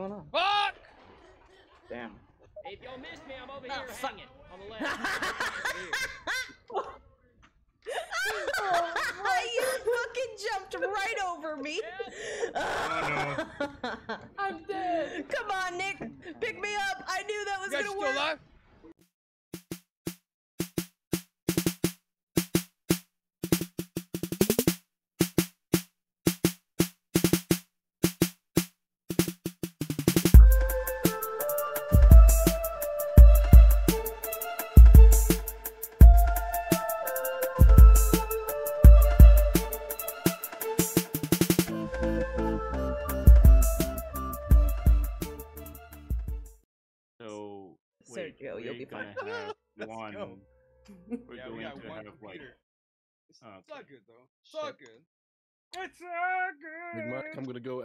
going on? Fuck! Damn. Hey, if y'all missed me, I'm over Oh, here fuck. hanging on the left. Oh, you fucking jumped right over me. oh, no. I'm dead. Come on, Nick. Pick me up. I knew that was gonna work. alive?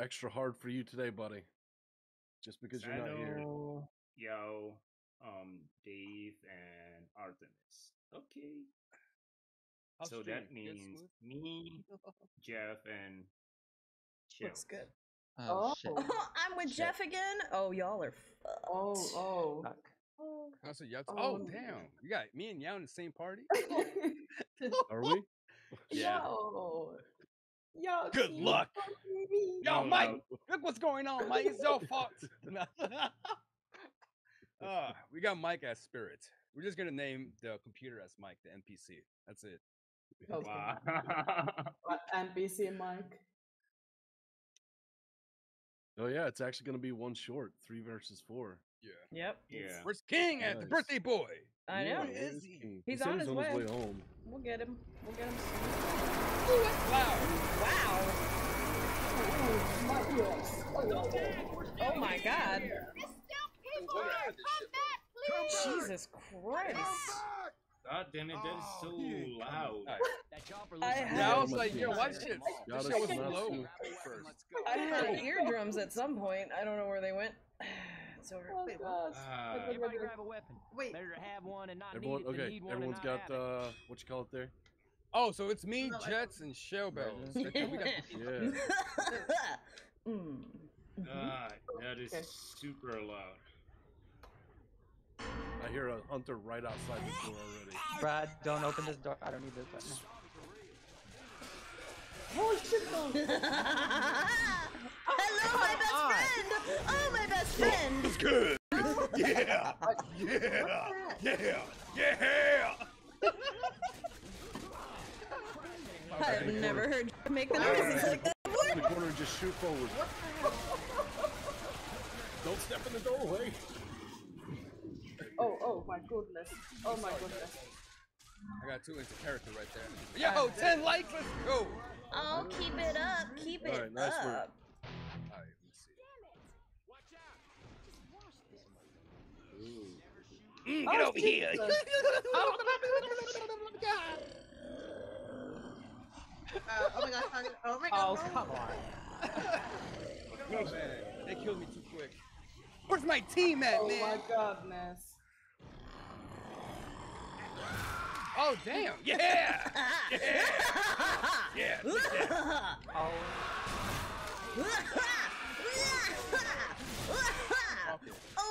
Extra hard for you today, buddy. Just because you're not here. Yo, um, Dave, and Artemis. Okay. How's so that means me, Jeff, and Chill. Looks good. Oh, shit. I'm with Jeff again. Oh, y'all are fucked. oh, oh. Fuck. oh. How's it, Oh, Oh, damn. You got me and Yao in the same party? Are we? Yeah. Yo. Yo. Good luck. Fucking me. Yo, No, Mike, no. look what's going on, Mike. It's your fault. uh, we got Mike as Spirit. We're just gonna name the computer as Mike, the NPC. That's it. Okay. Wow. NPC Mike? Oh yeah, it's actually gonna be one short, three versus four. Yeah. Yep. yeah. Where's King at? The birthday boy. I know. Where where is he? King? He's on he's his on his way. way home. We'll get him. We'll get him. Wow. Wow. Oh, my yes. Oh my god. Jesus Christ. God damn it, that is so loud. That I had- I was like, yo, you. watch this. Got This shit was not low. I had eardrums at some point. I don't know where they went. It's over. Oh, Wait, what? gosh. Wait, wait, Everybody wait, wait. grab a weapon. Wait. Better to have one and not Everyone, need it than okay, need one and everyone's not got have uh, what you call it there? Oh, so it's me, No, Jets, and Shell Bells. Yeah. Okay, we got the- mm. God, that is Okay. super loud. I hear a hunter right outside the door already. Brad, don't open this door. I don't need this right now. Oh, shit, no. Hello, my best friend. Oh, my best friend. It's good. Yeah. Yeah. Yeah. Yeah. I've never heard you make the noises like that In before. the corner and just shoot forward. Don't step in the doorway. Oh, oh my goodness. Oh my goodness. I got two into character right there. Yo, 10 likes, let's go. Oh, keep it up. Keep it Alright, nice work. up. Alright, let's see. Mm, get over here. Uh, oh, oh my god. Oh my god. Oh, come on. Oh, man. They killed me too quick. Where's my team at, Oh man? Oh my goodness. Oh, damn. Yeah. Yeah. Yeah. take that. Oh,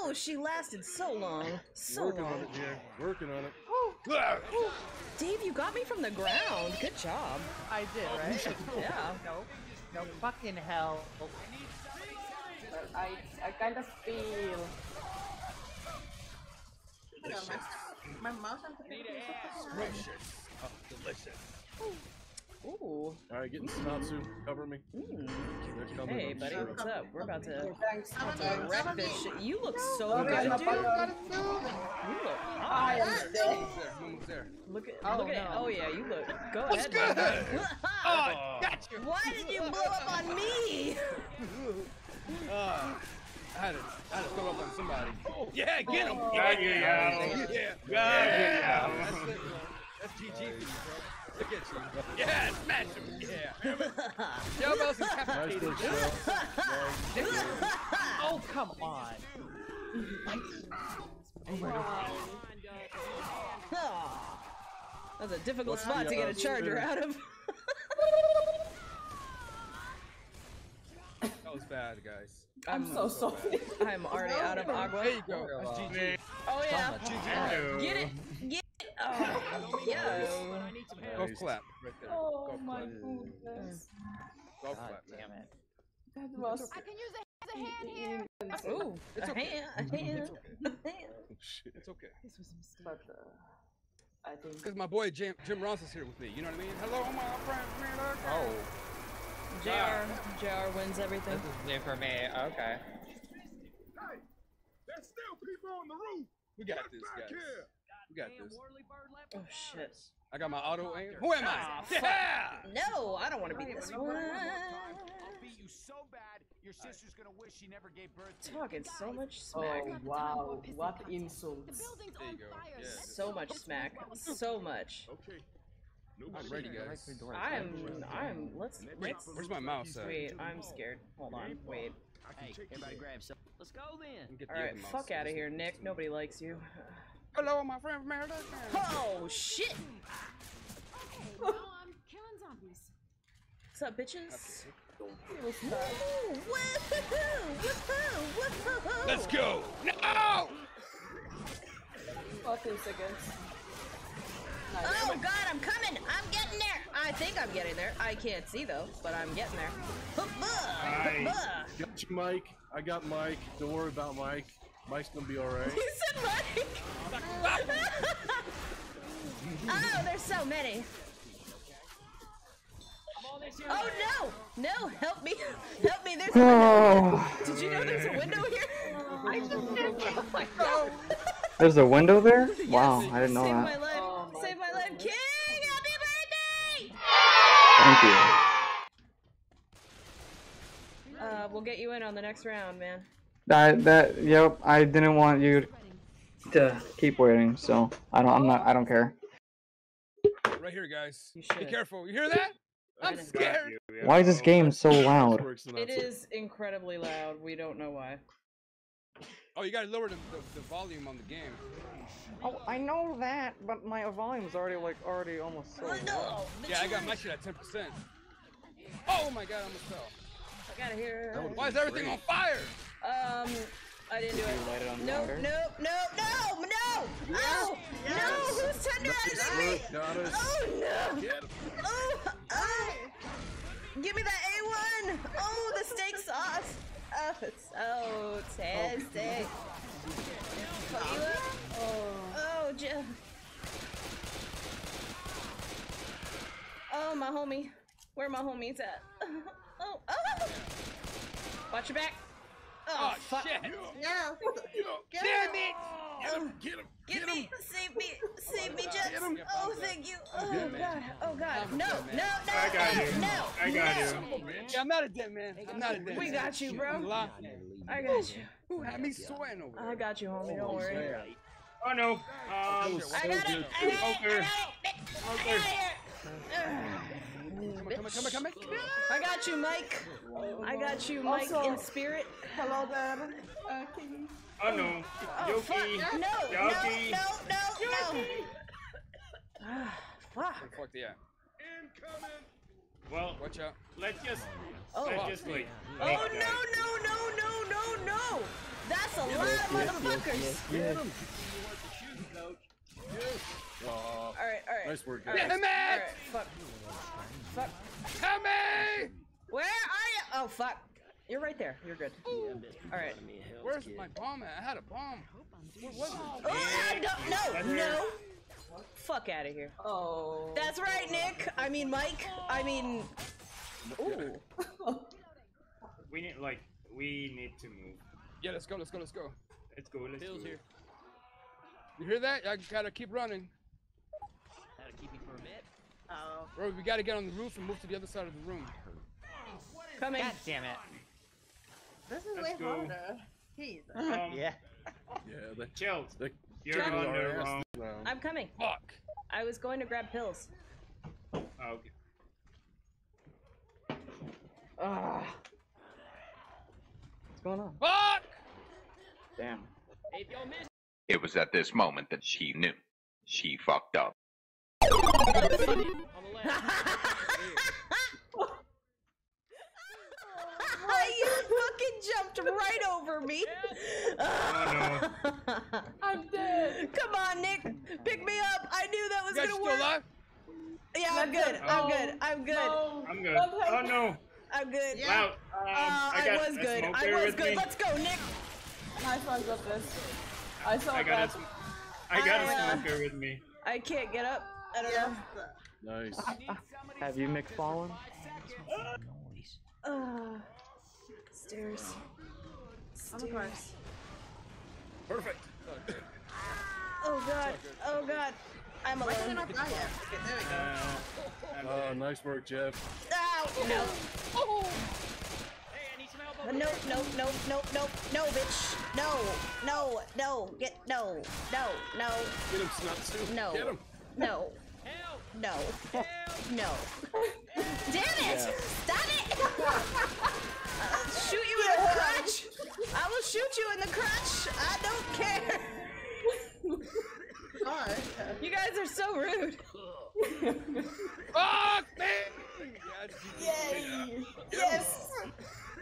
Oh, she lasted so long. So Working on it here. Working on it. Ah. Dave, you got me from the ground. Good job. I did, right? Yeah. No, no fucking hell. But I, I kind of feel. My mouth mouse Delicious. Oh, delicious. Ooh. Alright, getting Snatsu. Cover me. Mm. They're coming, Hey, I'm buddy, sure. what's up? We're about to Thanks. to wreck this shit. You look so Sorry, good, dude. You look I hot. am dead. Who's there? Who's there? Look at Oh, look at no. oh yeah, you look go What's ahead. man. good? Oh, gotcha. Why did you blow up on me? Uh, I had to, I had to throw up on somebody. Yeah, get him. Got you, Yeah. yo. Yeah. Got you, yeah. yo. That's, it, bro. That's GG for you, bro. Look at you. Yeah, smash him. Yeah. Shell Bells is Nice captivated. work, Shell. Oh, come on. That's a difficult What's spot the, to get a charger out of. Oh, was bad, guys. I'm so sorry. I'm already out of agua. There you go. That's GG. Oh yeah. Hello. Get it. Get. Oh, yes. Golf clap right there. Oh Golf my clap. goodness. Golf God clap, man. damn it. That was. I can use it as a hand here. Ooh, It's a okay. hand, a hand, a hand. Oh, shit. It's okay. This was a mistake. But uh, I think. Because my boy Jim, Jim Ross is here with me. You know what I mean? Hello, my friend. Oh, JR, JR wins everything. this is new for me. Okay. Hey, There's still people on the roof. We got this, guys. We got this. Oh shit. I got my auto aim. Who am I? Yeah! No, I don't want to be this one. beat you so bad, your sister's gonna wish she never gave birth to Talking so much smack. Oh wow! What insults! The building's There on you go. fire. Yeah. So much smack. So much. Okay. I'm ready, guys. I'm. I'm. Let's. Let's. Where's my mouse at? Wait, I'm scared. Hold on. Wait. Hey, everybody grab some. Let's go then. All right. Fuck out of here, Nick. Nobody likes you. Hello, my friend from America. Oh shit! Okay, now I'm killing zombies. What's up, bitches? Let's go. No! Fourteen seconds. Nice. Oh god, I'm coming! I'm getting there! I think I'm getting there. I can't see though, but I'm getting there. Nice. Got you, Mike. I got Mike. Don't worry about Mike. Mike's gonna be alright. He said Mike! oh, there's so many. Oh no! No, help me! Help me! There's a window. Did you know there's a window here? I just did. Oh my god! There's a window there? Wow, I didn't know Save my that. life! Oh my Save my life, King! Happy birthday! Thank you. Uh, we'll get you in on the next round, man. That that yep, I didn't want you to keep waiting, so I don't I'm not I don't care. Right here, guys. Be careful. You hear that? I'm Got scared. Why is this game so loud? Works and It that's is incredibly loud. We don't know why. Oh, you gotta lower the, the, the volume on the game. Oh, I know that, but my volume's already like already almost so No! Yeah, I got my shit at 10%. Oh my god, I almost fell. I gotta hear. Why is everything on fire? Um, I didn't do it. light it on Nope, water? nope, nope, no, no! Oh, no! Who's tenderizing me? Oh no! Oh, oh! Give me that A1! Oh, the steak sauce! Oh, it's so tasty. Put you up? Oh, Jeff. Oh, my homie. Where my homies at? Oh, oh! Watch your back. Oh, Oh, fuck. shit. No. Damn it! Get him! Get him! Get me! Save me! Save me, Jets! him. Oh, thank you! Oh, good. God! Oh, God! I'm No! No! No! I got no, you. No! I got no. you. Yeah, I'm not a dead man. I'm not a dead We got you, bro. I'm lying. I got you. Who had me sweating over I got you, homie. Don't worry. Oh no. Um, I got it! I got it! I got it! I got it! Come on, come on, come on, come on. I got you, Mike. I got you, Mike, Also- in spirit. Hello there, uh, King. oh no. Oh! Yoki. No! No! Yoki. No! No! No! Ah, Fuck! Fuck yeah. Well, Watch out. let's just Oh. let's just like. Oh no! No! No! No! No! No! That's a lot of motherfuckers. Aw, All right, all right. nice work, All guys. right, Damn it! all right, fuck. Fuck. Help me! Where are you? Oh, fuck. You're right there. You're good. All right. Where's my bomb at? I had a bomb. Where was it? Oh, no, no, no. Fuck out of here. Oh. That's right, Nick. I mean, Mike. I mean, ooh. We need like we need to move. Yeah, let's go, let's go, let's go. Let's go. Let's Bill's go. here. You hear that? I gotta keep running. That'll keep me for a bit. Oh, Bro, we gotta get on the roof and move to the other side of the room. coming. God damn it. This is Let's way go. harder. Jesus. Um, Yeah. Yeah, they, Chill. they You're kicked on our the ass wrong. I'm coming. Fuck. I was going to grab pills. Oh, okay. Ah. What's going on? Fuck! Damn. If y'all It was at this moment that she knew. She fucked up. On the left. you jumped right over me. Oh I'm dead. Come on, Nick, pick me up. I knew that was gonna still work. alive? Yeah, I'm good. I'm good. I'm good. No. I'm good. Oh no. I'm good. Wow. Um, Uh, I I was good. I was good. me. Let's go, Nick. Nice one, got this. I saw I got that. a, I got I, a uh, smoker with me. I can't get up. I don't know. Nice. Have you McFallen? Uh, stairs. Stairs. Perfect. Oh god. Oh god. I'm Why did I alone. not die yet? Okay, there we go. Uh, Oh, nice work, Jeff. Ow! No. Hey, I need some help. Uh, No, no, no, no, no, no, bitch. No, no, no, get, no, no, no, Get him, Snutsu. no, Get him. no, Help! No, no. Damn it! Stop it! I'll shoot you in the crotch! I will shoot you in the crotch! I don't care! Alright. You guys are so rude. Fuck me! Yay! Yes!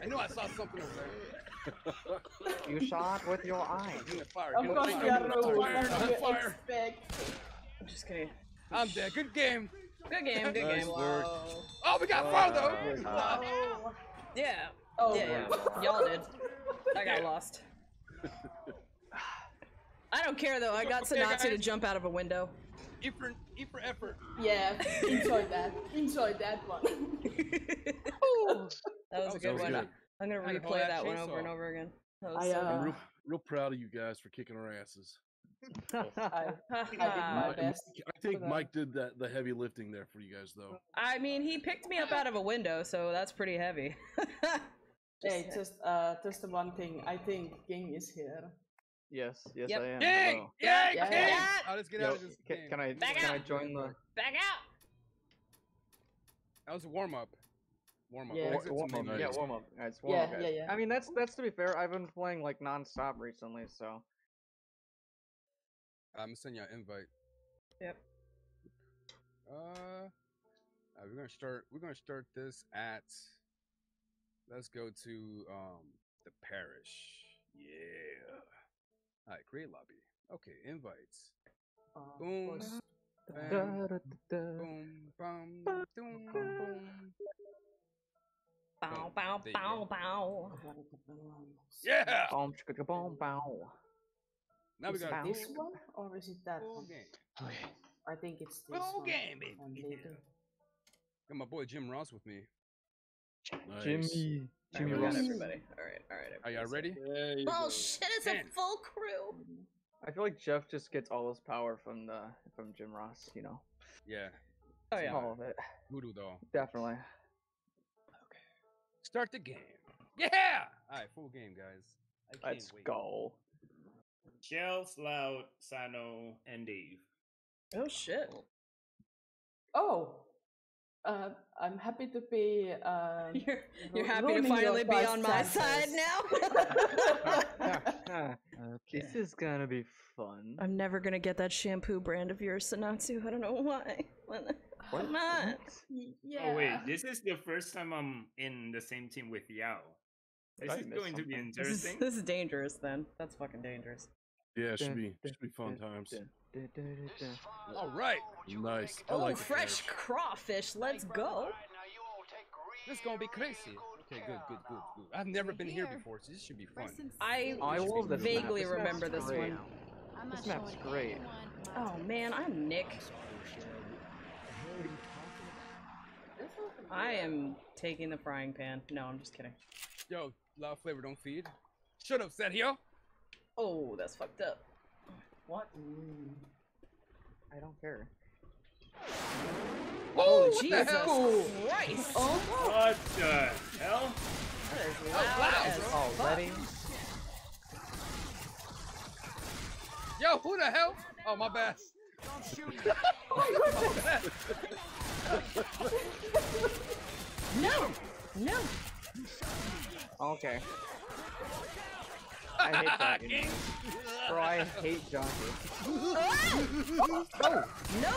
I knew I saw something over there. You shot with your eye. Give me fire. Of Give me course fire. we are Give me rude. fire. What Give do me you fire. I'm just kidding. I'm dead. Good game. Good game, good Nice game. work. Oh, we got far though. Oh. Yeah. Oh. Yeah, yeah. Y'all did. I got lost. I don't care though. I got Okay, Sanotsu to jump out of a window. E for, e for effort. Yeah, enjoy that. Enjoy that one. That was a good was one. good. I'm gonna Had to hold replay that that one over and over again. That was I, so uh, I'm real, real proud of you guys for kicking our asses. I. I did my best. I think. Mike did that the heavy lifting there for you guys, though. I mean, he picked me up out of a window, so that's pretty heavy. Hey, just uh, just the one thing. I think King is here. Yes, yes, Yep. I am. Yay! Hello. Yay! Yeah, King! yeah. Oh, let's get Yo, out of this ca- game. can I Back can I join the Back out. That was a warm up. Warm up. Yeah. Exit to warm up? Yeah, warm up, guys. Warm Yeah, up, guys. yeah, yeah. I mean, that's that's to be fair. I've been playing like non-stop recently, so I'm gonna send you an invite. Yep. Uh, uh, we're gonna start. We're gonna start this at. Let's go to um the parish. Yeah. All right, create lobby. Okay, invites. Uh, Boom. boom, bam, doom, boom. Bow, bow, bow, bow. Yeah. Boom, chicka, boom, bow. Now we got it this full, one or is it that full one? game. Okay. I think it's this Full one. game, baby. Got my boy Jim Ross with me. Nice. Jimmy, Jimmy Alright, we got Ross. everybody. All right, all right. Are y'all ready? There you Oh go. shit! It's a full crew. I feel like Jeff just gets all his power from the from Jim Ross. You know, Yeah. Oh yeah. all of it. Voodoo though. Definitely. Okay. Start the game. Yeah. All right, full game, guys. I can't Let's wait. go. Shell, Slout, Sano, and Dave. Oh shit. Oh, uh, I'm happy to be. Um, You're you're happy to finally be on my side chances. now. This is gonna be fun. I'm never gonna get that shampoo brand of yours, Sanotsu. I don't know why. Come on. yeah. Oh wait, this is the first time I'm in the same team with Yao. This I is missed going to be something. This is, interesting. this is dangerous then. That's fucking dangerous. Yeah, it should be dun, should be fun times. All right. Nice. I Oh, like fresh crawfish. Let's go. This is gonna be crazy. Okay, good, good, good, good. I've never been here before, so this should be fun. I I love this vaguely This remember this great. one. This map's great. Oh man, I'm Nick. I am taking the frying pan. No, I'm just kidding. Yo, loud flavor don't feed. Shut up, Sergio. Oh, that's fucked up. What? I don't care. Oh, what the Jesus hell? Christ! Oh. What the hell? That is oh, loud, loud as Already? Yo, who the hell? Oh, my bad. Don't shoot! Oh my goodness! No! No! Okay. I hate that. King. Bro, I hate Johnny. Ah! No! No!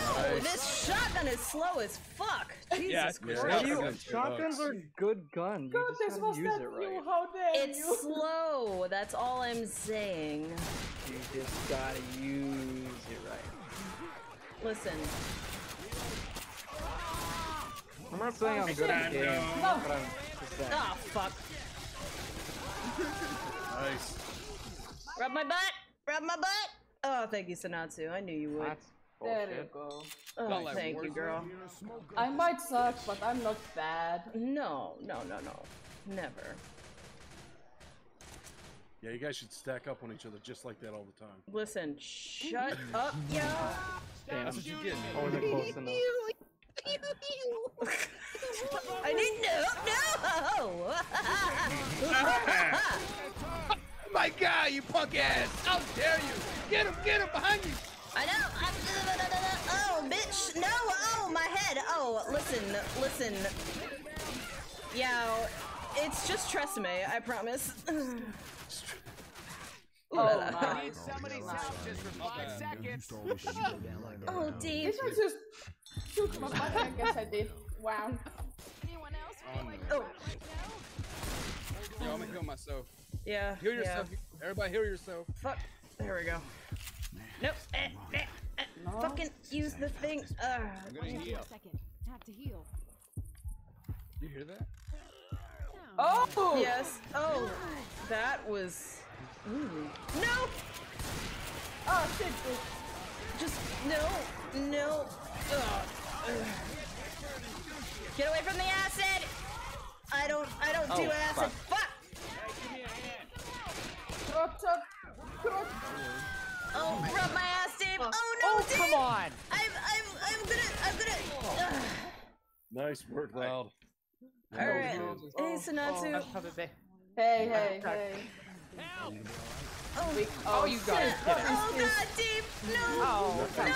Oh, this shotgun is slow as fuck. Jesus Yeah, Christ. You- shotguns are good guns. You just This gotta was use that it you, how dare It's you? slow. That's all I'm saying. You just gotta use it right. Listen. I'm not saying I'm good at the game, No. but I'm just saying. Oh, fuck. Nice. Rub my butt. Rub my butt. Oh, thank you, Sanotsu. I knew you would. That's There you go. Oh, like thank you, girl. I might suck, but I'm not bad. No, no, no, no. Never. Yeah, you guys should stack up on each other just like that all the time. Listen, shut up, yo. Damn. That's what you get, man. I wasn't close enough. I need no, no. My God, you punk ass! How dare you! Get him! Get him behind you! I know. I'm, oh, bitch. No. Oh, my head. Oh, listen. Listen. Yeah, it's just Tresemme, I promise. Ooh la Oh, la. I need somebody's help just for five seconds. Oh, Dave. This was just shoot my butt, I guess I did. Wow. Anyone else feel like Oh. right now? Yo, I'm gonna heal myself. Yeah. Heal yeah. yourself. Everybody heal yourself. Fuck. There we go. Nope. Eh, eh, eh. No. Fucking use the thing. Uh, I'm gonna heal. second. Have to heal. You hear that? Oh! yes. Oh, that was. Ooh. No. Oh, shit. Just no, no. Ugh. Ugh. Get away from the acid. I don't. I don't do Oh, acid. fuck. Fuck. Crotch up. Crotch. Oh, rub my ass, Dave. Oh. oh no, Oh, Dave. come on! I'm. I'm. I'm gonna. I'm gonna. Ugh. Nice work, Loud. All right. Hey, Oh, Sanotsu. that's how Hey, hey, hey. Oh, We, Oh, you got it. shit. oh God, Dave. No. Oh, come on.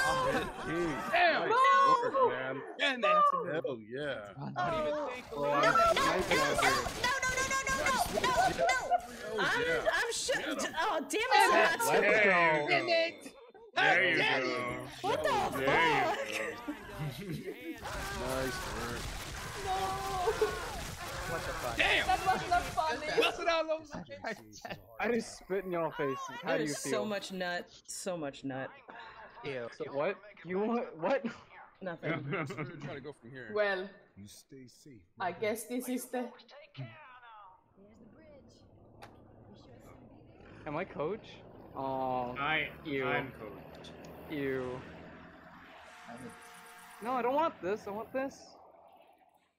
King. Damn! Nice work, man. And that's Hell yeah. Oh. Oh, No, I'm no, no, no, sniping no, no, no, no, no, no, no, no, no. I'm. I'm shut. Oh, damn it, Let's Sanotsu. go. There you go. There you go. What the There fuck? go. Nice work. No. What the fuck? Damn! That was not funny. Bust it all over. I just spit in your faces. How do you There's feel? so much nut. So much nut. Ew. So what? You want what? Nothing. Try to go from here. Well, You stay safe. I guess this is the. There's the bridge. You sure it's gonna be Am I coach? Oh, I, You. I'm coach. you. No, I don't want this. I want this.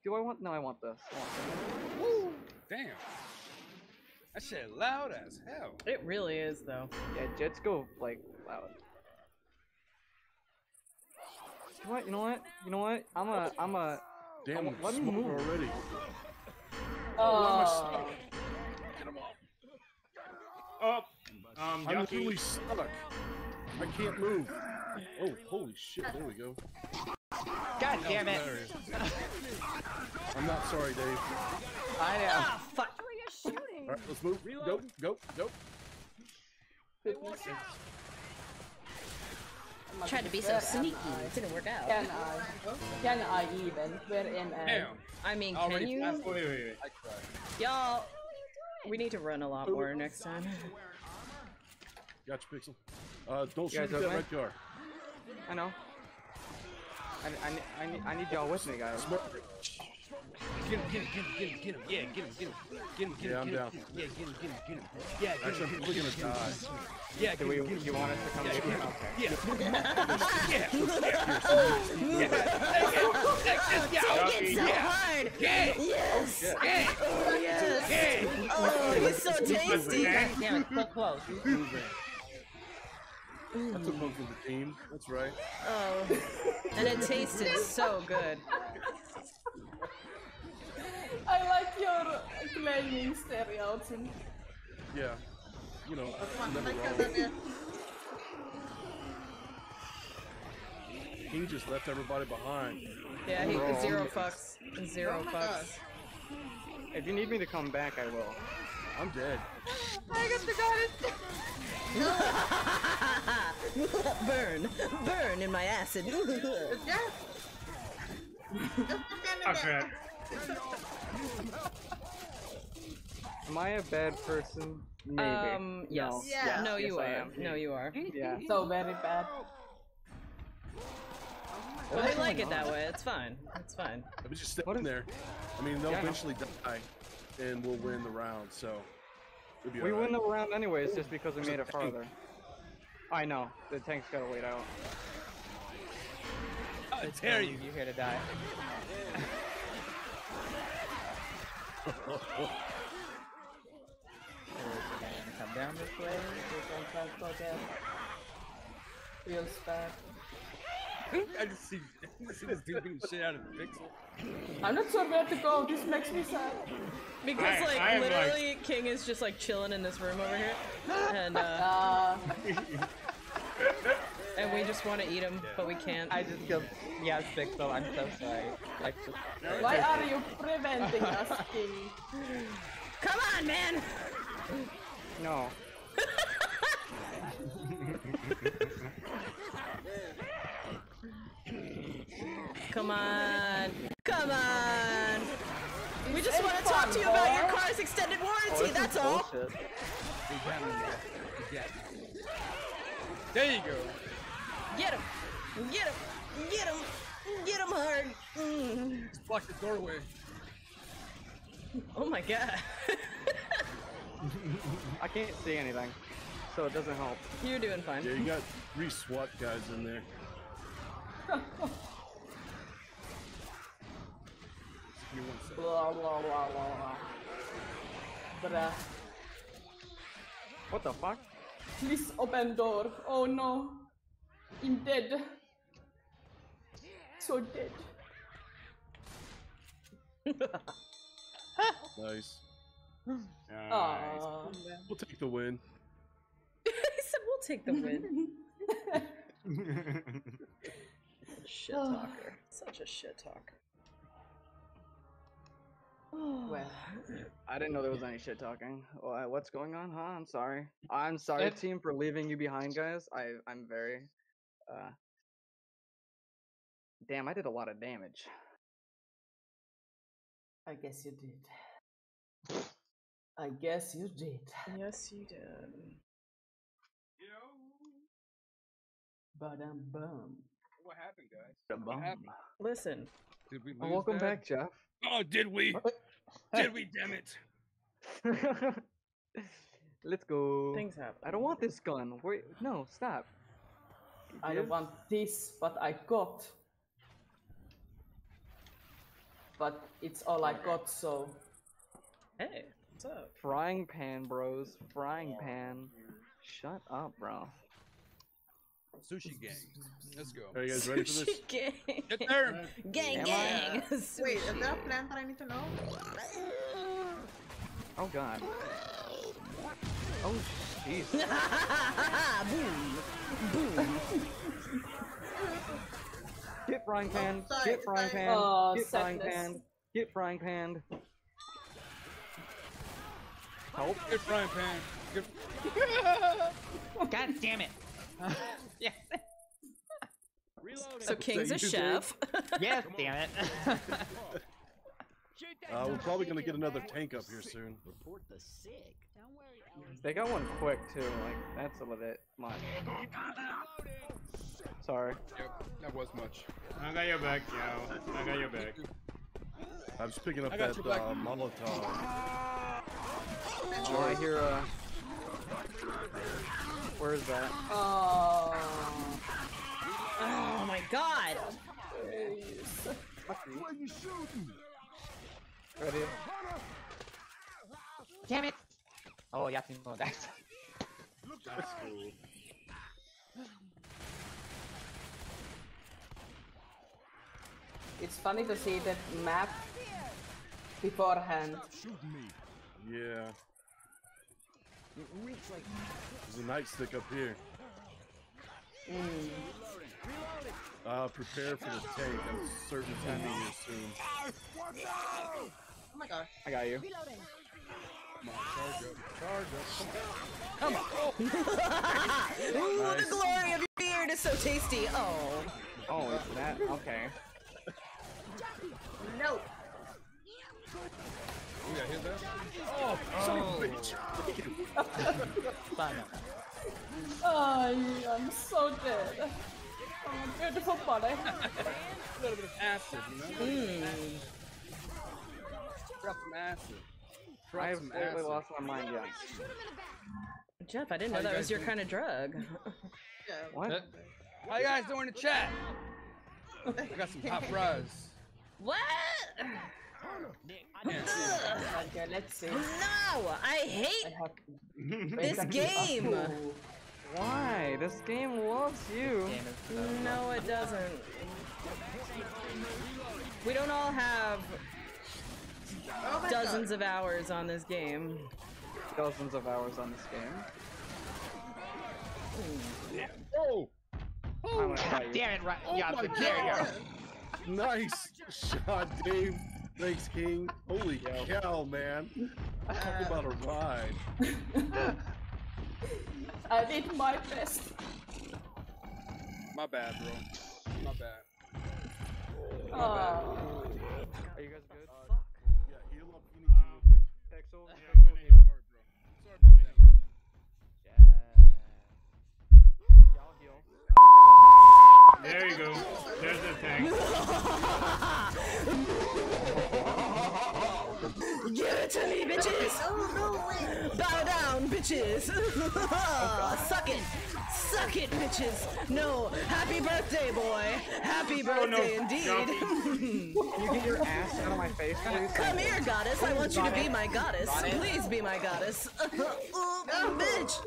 Do I want? No, I want this. I want this. Damn. That shit loud as hell. It really is, though. Yeah, jets go like loud. You know what? You know what? You know what? I'm a. I'm a. Damn, Oh, let me smoke move. already. Oh. Get him off. Oh, um, I'm Yucky. really stuck. I can't move. Oh, holy shit. There we go. God damn it! I'm not sorry, Dave. I know. Ah, fuck. Who are you shooting? All right, let's move. Reload. Go, go, go. Goodness. Tried to be so sneaky. It didn't work out. Can I? Can I even? Where am I? Damn. I mean, Already can you? Wait, wait, wait. I cried. Y'all, we need to run a lot more next time. Gotcha, Pixel. Uh, don't You shoot that red car. I know. I, I, I, need, I need y'all with me, guys. Get him, get him, get him, get him, get him. Yeah, get him, get him. Get him, get Yeah, him, I'm get him. down. Yeah, get him, get him, get him. Yeah, get Actually, him, I'm get looking him, to get him. die. Yeah, Do get we, him, get him. you want us to come Yeah, get you? get him. Okay. Yeah. Yeah. Yeah. Take it so Yeah. hard. Yeah. Yes. Yeah. Oh, yes. Yeah. Oh, he's so tasty. Damn it, so close. I took one for the team. That's right. Oh, and it tasted so good. I like your claiming stereotype. Yeah. You know, never wrong. King just left everybody behind. Yeah, he Wrong. zero fucks. Zero oh fucks. If you need me to come back, I will. I'm dead. I got the goddess. burn, burn in my acid. Okay. Am I a bad person? Maybe. Um, yes. No. Yeah. No, you Yes, I are. am. No, you are. Yeah. So very bad. Well, I like it that way. It's fine. It's fine. Let me just stay in there. I mean, they'll Yeah, eventually die, and we'll win the round. So we'll be We alright. win the round anyways, just because we There's made it tank. farther. I know. The tank's gotta wait out. How dare you? You're here to die. Come down this way. Feels bad. I just see, see this dude beating the shit out of the Pixel. I'm not sure where to go. This makes me sad. Because I- like I am, like- literally, King is just like chilling in this room over here, and uh, Uh, and we just want to eat him, but we can't. I just killed. Yeah, Pixel. I'm so sorry. I just. why are you preventing us, King? Come on, man! No. Come on! Come on! We just want to talk to you about your car's extended Oh, warranty. this that's all. There you go. Get him! Get him! Get him! Get him hard! Mm. Just block the doorway. Oh my god! I can't see anything, so it doesn't help. You're doing fine. Yeah, you got three SWAT guys in there. Give me one second. Blah blah blah blah blah. Bruh. What the fuck? Please open door. Oh no. I'm dead. So dead. Nice. Aww. We'll take the win. he said we'll take the win. shit talker. Such a shit talker. Well, I didn't know there was any shit talking. Wha- What's going on, huh? I'm sorry. I'm sorry, It- team, for leaving you behind, guys. I I'm very. Uh. Damn, I did a lot of damage. I guess you did. I guess you did. Yes, you did. But I'm bum. What happened, guys? The What happened? Listen, Did we lose? Oh, welcome Dad? back, Jeff. Oh, did we? did we? Damn it! Let's go. things happen. I don't want this gun. Wait, no, stop. I Give- don't want this, but I got. But it's all I got, so Hey, what's up? Frying pan, bros. Frying oh. pan. Shut up, bro. Sushi gang. Let's go. Are you guys ready for this? Sushi gang. Get there. Gang, Am I? gang. Wait, is there a plan that I need to know? Oh god. Oh jeez. Boom. Boom. Get frying oh, pan. sorry, Get frying sorry. pan. Oh, Get frying pan. Get frying pan. Help. Good frying pan. Good. God damn it. yeah. So King's a chef. Yes, damn it. Uh, we're probably gonna get another tank up here soon. Report the sick. Don't worry, They got one quick too. Like that's a little bit much. Sorry. Yep, that was much. I got your back, yo. I got your back. I'm just picking up I got that uh, Molotov. Oh, I hear uh. Where is that? Oh. oh my god. Ready? damn it. Oh, yeah, no, that's. That's cool. It's funny to see that map beforehand. Shoot me. Yeah. There's a nightstick up here. Mm. Uh, prepare for the tank. I'm certain it's gonna here soon. Oh my gosh. I got you. reloading. Come on, charge up, charge up. Come on. Ooh, the glory of your beard is so tasty. Oh. Oh, it's that? Okay. No. You got hit that? Oh, son of a bitch. Oh, I'm so dead. Oh, beautiful body. A little bit of acid, you know? Mm. Drop some acid. I've some completely lost my mind yet. Jeff, I didn't know you that was your doing? kind of drug. What? How you guys doing in the chat? I got some hot fries. What? Okay, let's see. No, I hate I this Wait, game. oh. Why? This game loves you. No, it doesn't. We don't all have Oh dozens god. of hours on this game. Dozens of hours on this game. Oh! I'm gonna fight you. Damn it, right? Oh yeah, my there you go. God. Nice shot, Dave. Thanks, King. Holy cow, man. Talk uh, about a ride. I did my best. My bad, bro. My bad. My Oh. Are you guys good? Uh, yeah, heal up if you need to real quick. Pixel? Sorry about that, man. Y'all heal. There you go. There's the tank. Give it to me, bitches! Oh no, wait. Bow down, bitches! Suck it! Suck it, bitches! No! Happy birthday, boy! Happy Oh, no. birthday indeed! Can you get your ass out of my face, please? Come here, goddess! I want you to be my goddess! Please be my goddess! oh, bitch!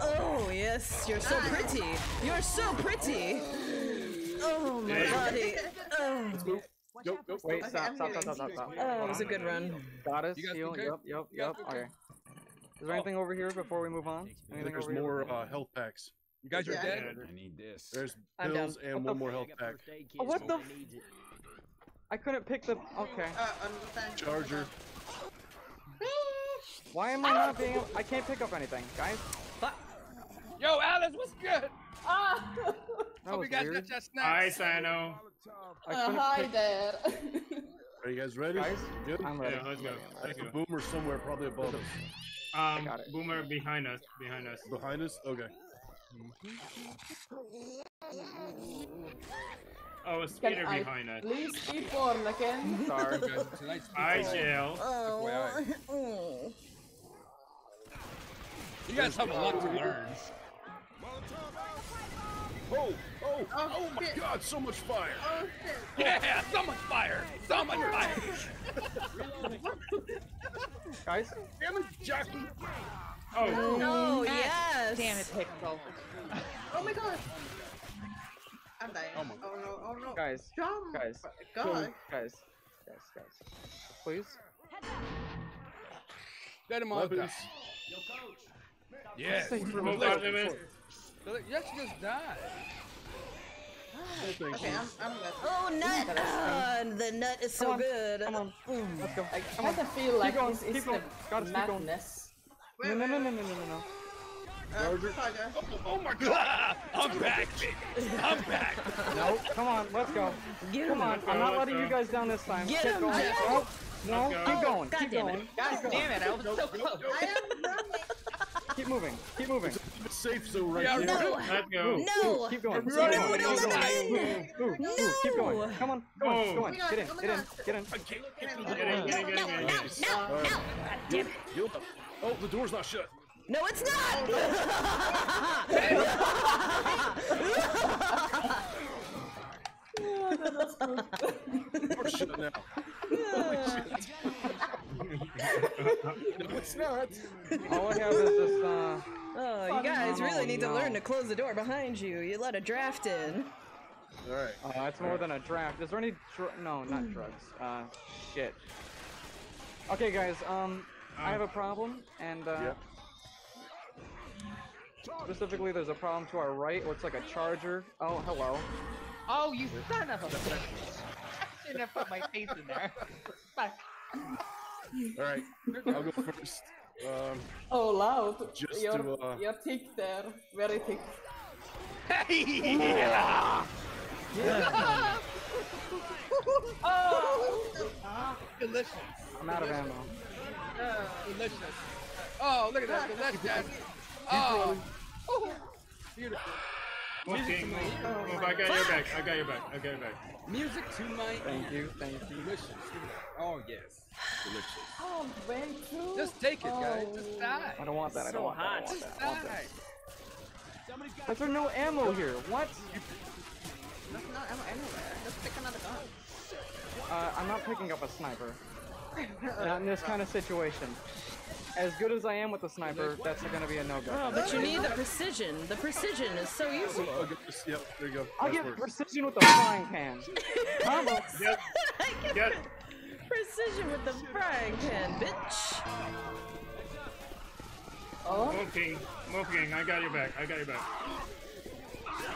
Oh, yes, you're so ah. pretty! You're so pretty! Oh, my Hey. body! Oh, Go, go, Wait, Okay, stop, I'm stop, stop, stop, stop. oh, it was a good run. Goddess, You guys heal. okay? Yep, yep, yep. okay? Okay. Is there anything over here before we move on? I Anything think there's more uh, health packs. You guys are Yeah. dead? I need this. There's I'm pills and What one the more health pack. first aid kit, Oh, what the who? I couldn't pick the. Okay. Uh, on the tank. Charger. Why am I not being? I can't pick up anything, guys. Yo, Alice, what's good? Ah! Hope you guys weird. got your Hi, snacks. Sano. I Uh, hi there. Are you guys ready? Guys, Good. I'm ready. Yeah, let's go. Let's There's a boomer somewhere, probably above us. Um, got it. Boomer behind us. Behind us. Behind us? Okay. Oh, a Can speeder I behind us. please be born again? Sorry. Guys, tonight's Hi, FYI. Oh, oh. You guys have a lot to learn. Oh, oh, Oh, oh my shit. god, so much fire. Oh shit. Yeah, so much fire! So much fire! Guys, Damn it, Jackie. Oh, Oh, yes! Damn it, Pixel. Oh my god. I'm dying. Oh Oh, no, oh no. guys, Jump. guys, God. guys, guys, guys. Please. Let him on. Weapons. Yes. Thank you for Move moving. up, Limit. Yes, you just died. Oh, Okay. I'm, I'm good. Oh, nut! Ah, the nut is so Come good. Come on, let's go. I kind of feel like going, this keep is going. the Gotta keep going. madness. No, no, no, no, no, no, no, no. Uh, Charger. Charger. Oh my god! I'm back, baby. I'm back. No, come on, let's go. Get Come him. on, I'm not letting you guys down this time. Get Keep him, going. Jeff. No, no, Let's go. keep going, God keep damn it. going. God damn it, I was so close. I am running. Keep moving, keep moving. Keep it safe zone right Yeah, here. No! Let's go. No! Keep going. We're keep running going, with keep no going. time. Move, move, move, keep going. Come on, come on, Oh. go on. Get in, get in, get in. Get Get in, get in, get in, no, get no, in. no, no. God damn it. Heal up. Oh, the door's not shut. No, it's not! Door's shut now. No, it's not. All I have is really need to learn to close the door behind you. You let a draft in. All right. uh, it's more than a draft. Is there any dr- no, not drugs. Uh, shit. Okay, guys, um, I have a problem, and, uh, Yeah. specifically there's a problem to our right. It looks like a charger. Oh, hello. Oh, you son of a bitch. I shouldn't have put my face in there. Fuck. All right, I'll go first. Um, Oh, loud. Just you're, to, uh, you're thick there. Very thick. Yeah. oh! Delicious. I'm out of ammo. Delicious. Oh, look at that. Delicious. Oh. Beautiful. Move, Music King, to my move, ears. move. I got your back. I got your back. I got your back. Music to my Thank you, thank you. Delicious. Look at that. Oh yes. Delicious. Oh, way too. Just take it, guys. Just Oh. die. I don't want that. I don't So want that. I don't want Just that. I want that. die. Is there no ammo here? What? There's no ammo anywhere. Just pick another gun. Uh, I'm not picking up a sniper. Not in this kind of situation. As good as I am with the sniper, that's gonna be a no-go. Oh, but you need the precision. The precision is so useful. I'll get this. Yep, there you go. I'll get work. precision with the frying pan. Combo. Yep. Yep. Precision with the frying pan, bitch. Oh, Move, King. Move, King. I got your back. I got your back.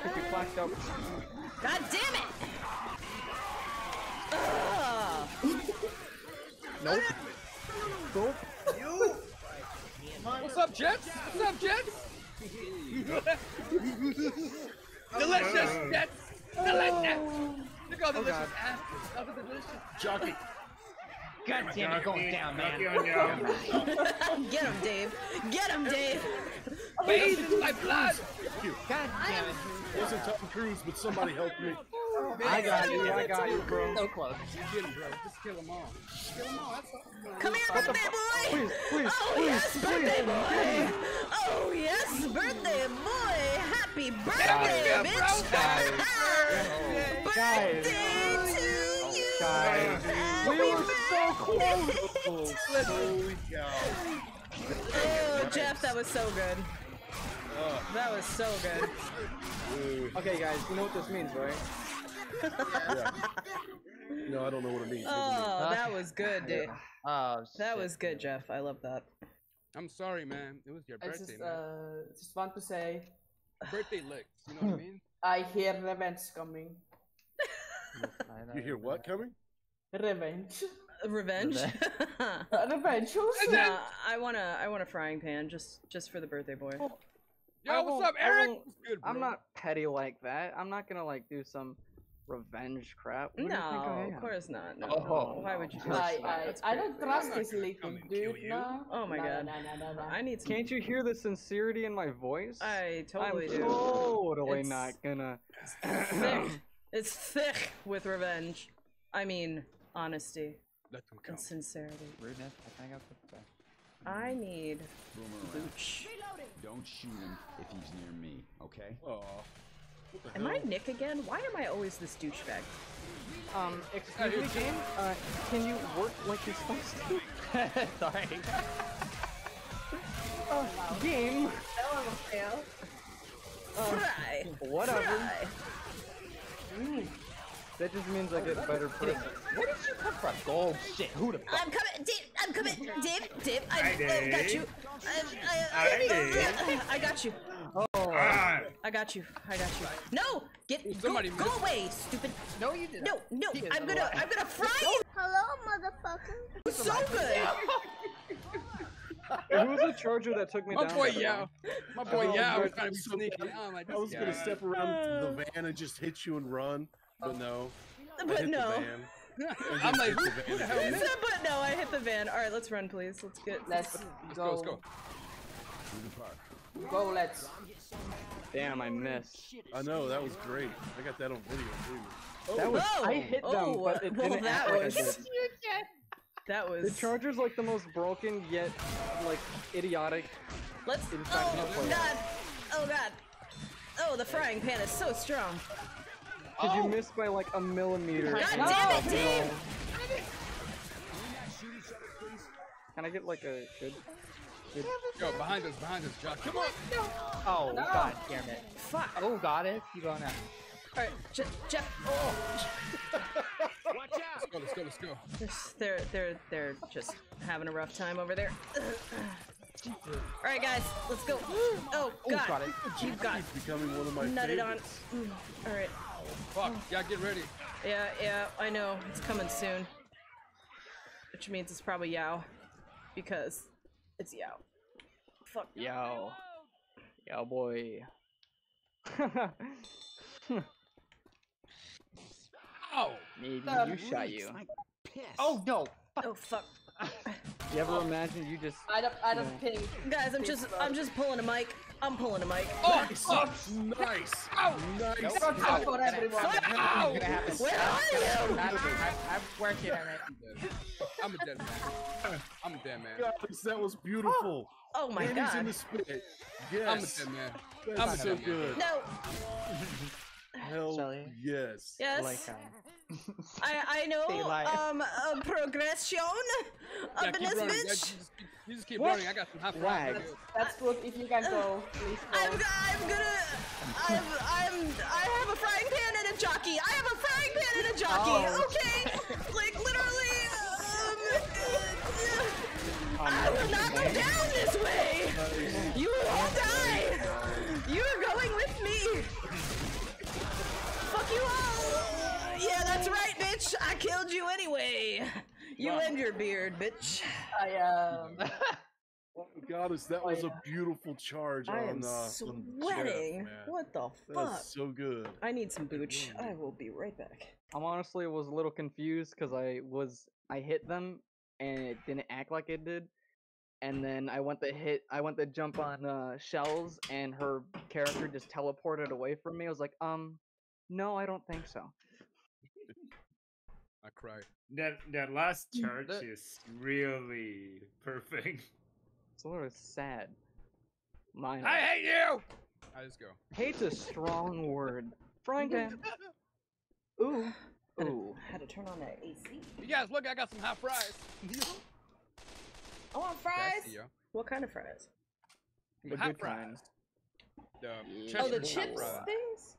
If you flashed up. God damn it! Ugh. Nope. Nope. What's up, Jets? What's up, Jets? Delicious, Jets. Delicious. Oh. Look how oh, delicious God. ass. Look how delicious. Jockey. God damn it, going down, man. Jockey on you. Get him, Dave. Get him, Dave. Bathe in my blood. God damn it. Wasn't Tom Cruise, but somebody helped me. I got you. I got you, bro. So close. Get him, bro. Just kill them all. Kill them all. That's all. Come here, birthday boy. Please, please, Oh please, yes, birthday boy. Oh yes, birthday boy. Happy birthday, Yeah, bitch. bro. Guys. Birthday to We were so close. Holy cow. Oh, Jeff, that was so good. Oh. That was so good. Okay, guys, you know what this means, right? Yeah. No, I don't know what it means. What does it mean? Oh, that was good, dude. Oh, That was good, Jeff. I love that. I'm sorry, man. It was your I birthday, just, man. uh, just want to say, Birthday licks. You know what I mean? I hear revenge coming. You hear what coming? Revenge. Revenge. Uh, revenge. Who's Nah, that? I want a, I want a frying pan just, just for the birthday boy. I Yo, what's up, Eric? What's good. I'm not petty like that. I'm not gonna like do some revenge crap. What do you think I No, of course not. No. Oh. Why would you do I, that? I, That's I don't trust this gonna little come and kill dude you. now. Oh my Nah, God. nah, nah, nah, nah. I need some. Can't you hear the sincerity in my voice? I totally I'm do. totally It's- not gonna. thick. It's thick with revenge. I mean, honesty Let them come. and sincerity. Rudeness. I think I put that. I need Boomerang. booch. Don't shoot him if he's near me, okay? Aw. What the Am hell? I Nick again? Why am I always this douchebag? Um, excuse me, game. Uh, can you work like you're supposed to? Sorry. Uh, game. That was a fail. Fry. Whatever. Fry. That just means I get better presents. Where did you come from? Gold shit. Who the fuck? I'm coming, Dave. I'm coming, Dave. Dave, I, Hi, I got you. I, I, Hi, I, Dave. I got you. Ah, I got you. I got you. No, get go, somebody go missed. away, stupid. No, you didn't. No, no. I'm gonna. I'm gonna fry you. Hello, motherfucker. So good. Who was the charger that took me My down? boy there? Yao. My boy Oh, Yao was God, trying to be so sneaky. bad. Oh I'm like, I was this gonna step around the oh. van and just hit you and run, but no. But no. I I'm like, hit who, the who the van hell again. missed? but no, I hit the van. All right, let's run, please. Let's get. Let's Let's go. go, let's go. Through the park. Go, let's. Damn, I missed. I know that was great. I got that on video too. That was. Oh, I hit them, oh, but it oh. didn't that act like I was- The charger's like the most broken yet like idiotic. Let's. in Oh player. God. Oh God. Oh, the frying pan is so strong. Did you oh. miss by like a millimeter? God No, damn it, no. Dave! Can I get like a good? good... Yo, behind us, behind us, Josh. Come on. Oh, god damn it. Fuck. Oh, got it. Keep going now. All right, Je- Jeff. Oh. Watch out! Let's go, let's go, let's go. This- They're they're they're just having a rough time over there. All right, guys, let's go. Oh God, got it. you got He's becoming one of my nutted on. favorites. Mm, All right. Fuck, yeah, get ready. Yeah, yeah, I know. It's coming soon. which means it's probably Yao, because it's Yao. Fuck. Yo. Yo, boy. Oh! Maybe you shot you. Oh no! Oh fuck. You ever imagine you just I don't, I don't ping. Guys, I'm just, I'm just pulling a mic. I'm pulling a mic. Oh! Nice. oh. Nice. Nice. Nope. Fuck Ow. for everyone. It's gonna happen. Where are you? I'm, I'm, I'm working on it. I'm a dead man. I'm a dead man. Guys, that was beautiful. Oh my And he's in the spit. I'm a Yes. dead man. That's I'm a so dead man. good. No, Hell Shelly? yes. yes. like um, I, I know. Um, uh, progression Yeah, of keep this running. Yeah, bitch. You just, keep- you just keep What? running. I got some hot Wag. fries. That's good. If you can go, please I'm, go. g- I'm gonna. I'm, I'm. I have a frying pan and a jockey. I have a frying pan and a jockey. Oh. Okay, like literally. Um, I will not go down this way. You will all die. You are going with me. Fuck you all. Yeah, that's right, bitch. I killed you anyway. You and your beard, bitch. I um. Oh, Goddess, that was a beautiful charge I am on, uh, on Jeff, sweating. man. What the fuck? That's so good. I need some booch. I will be right back. I'm honestly was a little confused because I was I hit them and it didn't act like it did, and then I went to hit I went to jump on uh, shells and her character just teleported away from me. I was like, um, no, I don't think so. I cried. That that last charge That- is really perfect. It's a little sad. Mine. I hate you! I just go. Hate's a strong word. Frying pan. Ooh. Ooh. Had to turn on that AC. You guys, look, I got some hot fries. I want fries. That's the, uh, What kind of fries? The hot good fries. kind. The Yeah. Oh, the chips fries. things.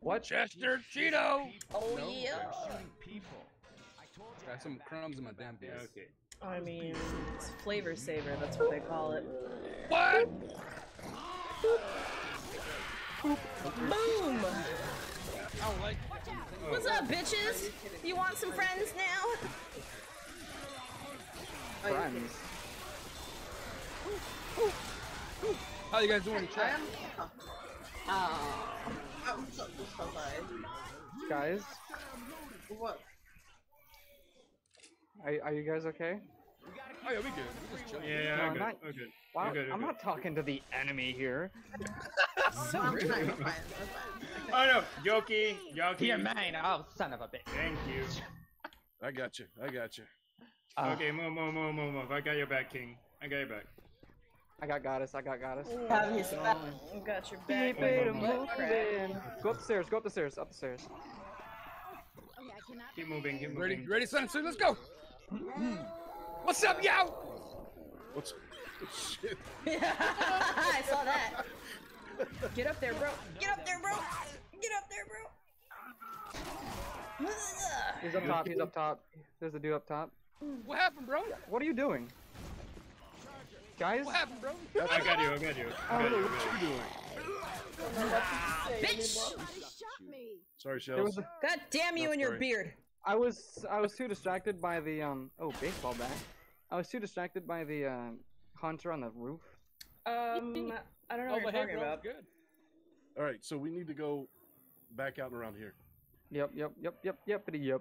What? Chester Cheeto! Oh No, yeah. Got some crumbs in my damn beer. Okay. I mean, it's flavor saver. That's what they call it. What? Boom. I like What's up, bitches? You want some friends now? Friends. How you guys doing in chat? Am. I'm so, so sorry. Guys, What? are, are you guys okay? Oh yeah, we good. We just chilling. Yeah, No, I'm good. not- I'm good. Wow, I'm good. I'm I'm good. not talking to the enemy here. So I'm fine. I'm fine. I'm. Oh no, Yoki, Yoki. You're mine. Oh, son of a bitch. Thank you. I got you. I got you. Uh, okay, move, move, move, move, move. I got your back, King. I got your back. I got goddess. I got goddess. Have his back. Got your back. Keep it Move, moving. Go up the stairs. Go up the stairs. Up the stairs. Okay, I cannot. Keep moving, keep Ready, moving. you ready, son? So let's go. What's up, yo? What's up? shit? I saw that. Get up there, bro. Get up there, bro. Get up there, bro. He's up top. He's up top. There's a dude up top. What happened, bro? What are you doing? Guys? What happened, bro? I got you, I got you. I got you, I got you. Bitch. Somebody shot me. Sorry, There Shells. a, God damn you No, and your beard. I was I was too distracted by the um oh baseball bat. I was too distracted by the uh, hunter on the roof. Um, I don't know what you're talking about. Good. All right, so we need to go back out and around here. Yep, yep, yep, yep, yepity yep.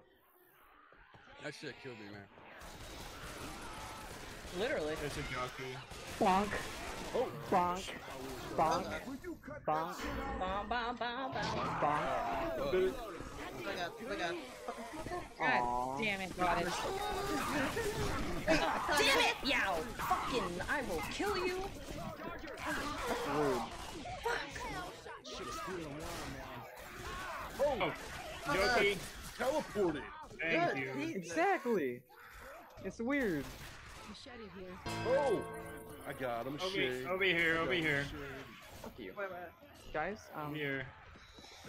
That shit killed me, man. Literally. There's a jockey. Bonk. Oh, bonk. Bonk. Bonk. Bum, bum, bum, bum. Bonk. I got, I got. Aw. Damn it, got it. Damn it! Yow! Fucking, I will kill you. Rude. Oh, Yoki. Teleported. Thank you. Exactly. It's weird. Machete here. Oh, I got him. Over, Shade. over here, I over got here. Fuck you. Wait, wait. Guys, um, Here.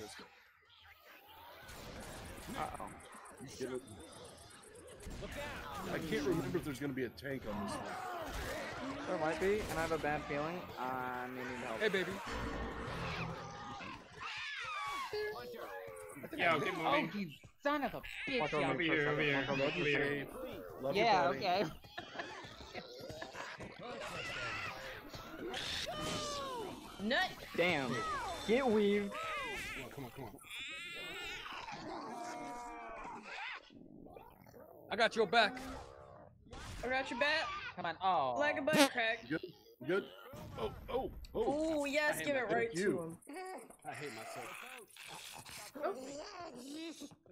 Let's go. uh-oh. You get it. I can't remember if there's gonna be a tank on this one. There might be, and I have a bad feeling. I may need help. Hey, baby. Yeah, keep Oh, moving. he's Son of a bitch. Watch over y'all. me for a second. Watch over me. over here. Love you, Yeah, buddy. okay. Nut. Damn. Get weaved. Come on, come on, come on. I got your back. I got your back Come on. Oh. like a butt crack. Good. Good. Oh, oh, oh. Oh yes, give it right you. to him. I hate myself.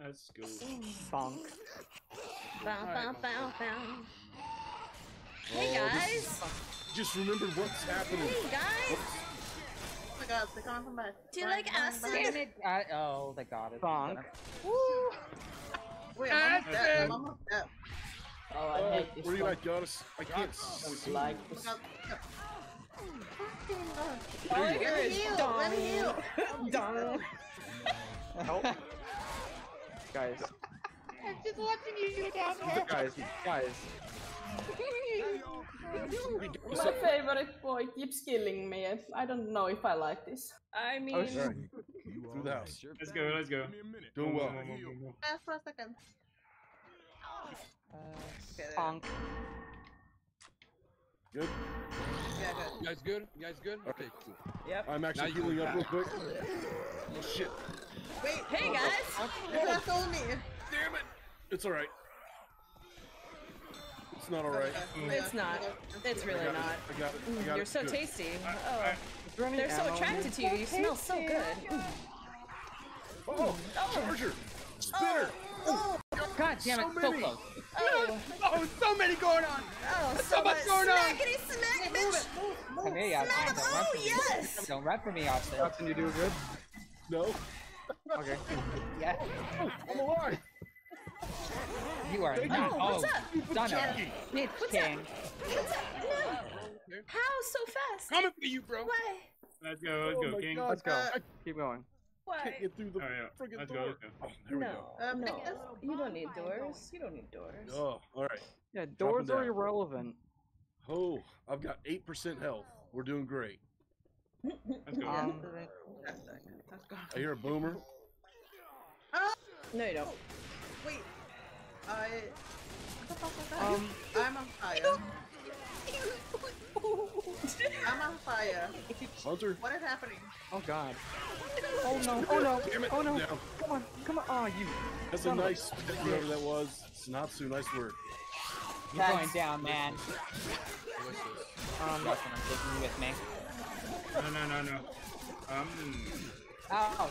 Let's go. Bonk. Bow, bow, bow, bow. Hey Oh, guys. Just remember what's happening. Hey guys. Oh my god, they're coming from back. Do you like acid? I, oh, the god. it's Bonk. gonna- Wait, I'm almost dead. I'm almost dead. Oh, I Oh, hate this what do you like, Goddess? I can't I see. like Oh this. my god. I hear Let me is heal, dong. let me heal. dong. Help. guys. I'm just watching you down here. Guys. Guys. My favorite boy keeps killing me. I don't know if I like this. I mean, Oh, sure. Through the house. Let's go. Let's go. Doing well. Fast for a second. Uh, Okay, there. Good. Yeah, good. You guys good? You guys good? Okay, cool. yep. I'm actually Now you healing up real quick. Oh, shit. Wait. Hey guys. You could have told me. Damn it. It's alright. It's not alright. It's not. It's really not. I got it. I mm, got You're it. so Good. tasty. I- Oh, Is there they're so attracted to here? you. You smell so good. Mm. Oh, oh, charger. Spinner. Oh. oh, God damn it, so, many. close. oh, Oh, so many going on. oh, There's so so much much going on. smackety smack, bitch. Come here, y'all. Smack. Don't run Oh, from me. yes. Don't run from me, Austin. Austin, you do good? No. Okay. Yeah. I'm alive. You are Thank not. you. Oh, What's up? son of Jackie. a bitch king. What's up? No. How so fast? Coming for you, bro. Why? Let's go. Let's Oh go, my King. God. Let's go. Keep going. Why? Can't get through the Oh, yeah. friggin' Let's door. go. Let's go. Oh, there we No, go. Um, no, because- you don't need doors. You don't need doors. Oh, all right. Yeah, doors are irrelevant. Oh, I've got 8% health. We're doing great. Let's go. Um, Let's go. I hear a boomer. No, you don't. Wait. I. What the fuck was that? Um, I'm on fire. I'm on fire. Hunter. What is happening? oh god. Oh no, oh no, oh no. Down. Come on, come on. Oh, you. That's a son of a nice, whoever that was. Sanotsu, nice work. You're going down, man. Um, Austin, I'm taking you with me. No, no, no, no. Um, Oh,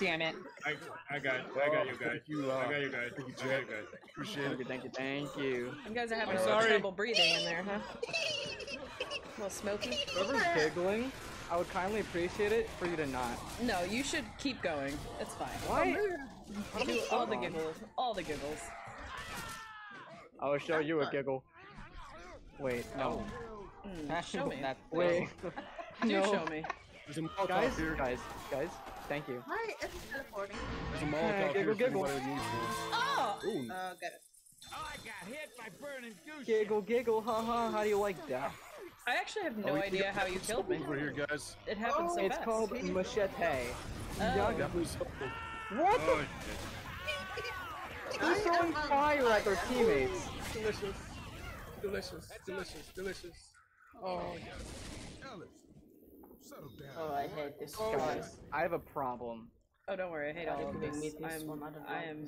damn it. I, I got, I got you guys. Thank you, uh, I got you guys. thank you, I got Jack. you guys. Appreciate thank it. you, thank you, thank you. You guys are having I'm a little sorry. trouble breathing in there, huh? A little smoky. Whoever's giggling, I would kindly appreciate it for you to not. No, you should keep going. It's fine. Why? Do all the giggles. All the giggles. I will show you a giggle. Wait, no. Mm, show me. That's Wait. Do no. show me. There's a Molotov Guys, guys, guys, thank you. Why is it teleporting? There's a Molotov giggle, here. if giggle. anybody needs one. Oh! Ooh, Uh, get it. I got hit by burning goose. Giggle, giggle, haha. How do you like that? I actually have oh, no we- we idea how you killed me. Over here, guys. It happened so It's fast. called machete. Oh. Definitely something. What Oh, the? Who's throwing fire at their teammates? Delicious. Delicious. Delicious. Delicious. Oh, yes. Oh, I hate this. Oh, Guys, I have a problem. Oh, don't worry. I hate all of Giving this. me this I'm, I don't I like am.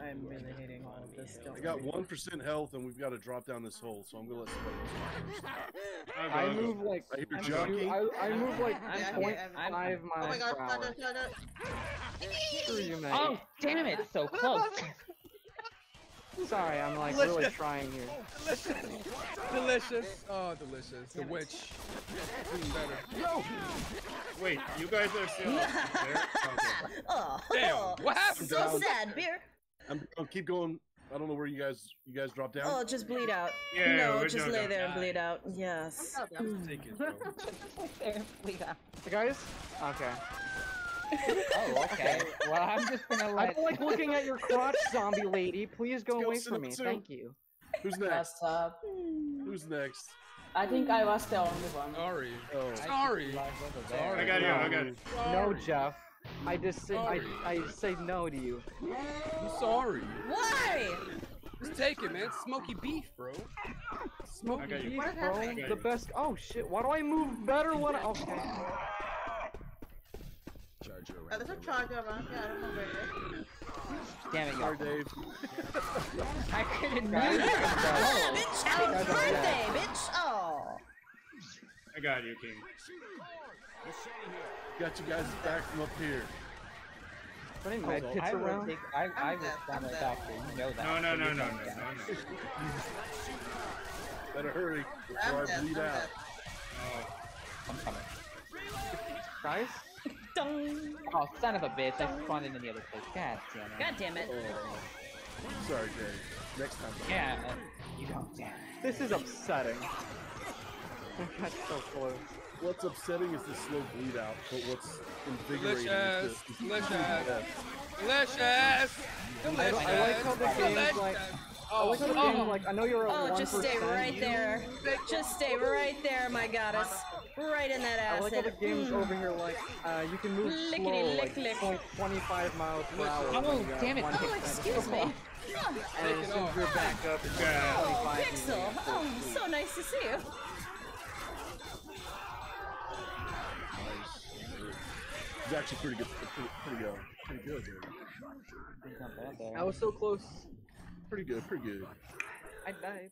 I am really hating all of this. Don't I got one percent health, and we've got to drop down this hole. So I'm gonna let somebody else. I'll go, I move like I hear I, jockey. do- I, I move like I'm Yeah, fine. point yeah, I'm five Oh my god, per stop hour. it, stop it. Screw you, man. Oh, damn it, so close. Sorry, I'm like Delicious. really trying here. Delicious. Delicious. Oh, delicious. The witch. Even better. No. Wait, you guys are still there? Oh. Okay. Oh, Damn, oh, what happened? So Down. sad, beer. I'm, I'll keep going. I don't know where you guys you guys drop down. Oh, just bleed out. Yeah, no, just done, lay done. there and bleed out. Yes. Take it, bro. Bleed out. Guys? Okay. Oh, okay. Well, I'm just gonna I let. don't like looking at your crotch, zombie lady. Please go Let's go, away from me. Sanotsu. Thank you. Who's next? Up? Who's next? I think I was the only one. Oh. Sorry. Oh. Sorry. I got you, I got you. No, Jeff. I just say I, I say no to you. I'm sorry. Why? Just take it, man. It's smoky beef, bro. Smoky beef, bro. The best. Oh shit! Why do I move better when? I... Okay. Charger Oh, there's a charger around here. I don't know where it is. Damn it, Sorry, y'all. Dave. I couldn't move. Yeah, bitch, happy birthday, bitch. Oh. I got you, King. Got you guys back from up here. Are any I, med kits I will around? take. I, I I'm will dead, spawn I'm the doctor. You know that. No, no, so no, no, no, no, no. Better hurry I'm before I dead. I'm bleed dead. out. I'm coming. Guys? Dong. Oh, son of a bitch! I spawned in the other place. God damn it. God damn it. Oh. Sorry, Dave. Next time. Yeah, uh, you don't. Yeah. This is upsetting. That's so close. What's upsetting is the slow bleed out, but what's invigorating Delicious. is the, is the Delicious. Delicious. I, don't- I like how the game's like. I like how the game's like. I know you're at Oh, one just stay right there. Just stay right there, my goddess. Right in that I like how the game's Mm. over here like uh, you can move Lickety slow lick like lick. point 25 miles per hour. Oh, when damn it. one Oh, hit excuse me. Oh, And as soon as you're back up, it's like oh 25 Pixel. Oh, so nice to see you. It's actually pretty good. Pretty, pretty good. Pretty good. Dude. It's not bad there. I was so close. Pretty good. Pretty good. I died.